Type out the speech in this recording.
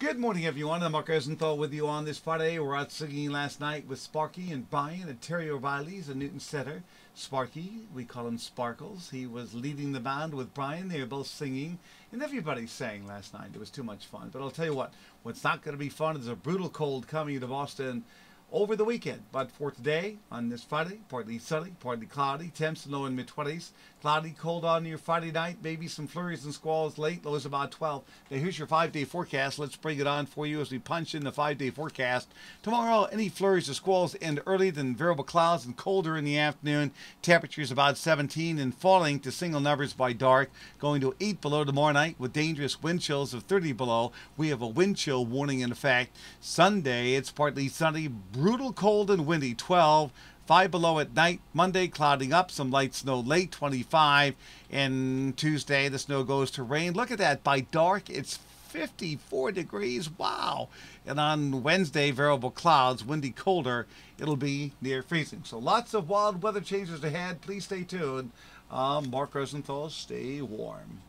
Good morning, everyone. I'm Mark Rosenthal with you on this Friday. We're out singing last night with Sparky and Brian and Terry O'Reilly's in Newton Center. Sparky, we call him Sparkles. He was leading the band with Brian. They were both singing, and everybody sang last night. It was too much fun. But I'll tell you what, what's not going to be fun is a brutal cold coming to Boston over the weekend. But for today, on this Friday, partly sunny, partly cloudy, temps low in mid 20s. Cloudy, cold on your Friday night, maybe some flurries and squalls late, lows about 12. Now here's your five day forecast. Let's bring it on for you as we punch in the five day forecast. Tomorrow, any flurries or squalls end early, then variable clouds and colder in the afternoon. Temperatures about 17 and falling to single numbers by dark, going to 8 below tomorrow night with dangerous wind chills of 30 below. We have a wind chill warning in effect. Sunday, it's partly sunny brutal cold and windy. 12 5 below at night. Monday clouding up. Some light snow late. 25 and tuesday the snow goes to rain. Look at that. By dark it's 54 degrees. Wow. And on wednesday variable clouds. Windy colder. It'll be near freezing. So lots of wild weather changes ahead. Please stay tuned. Um, mark rosenthal. Stay warm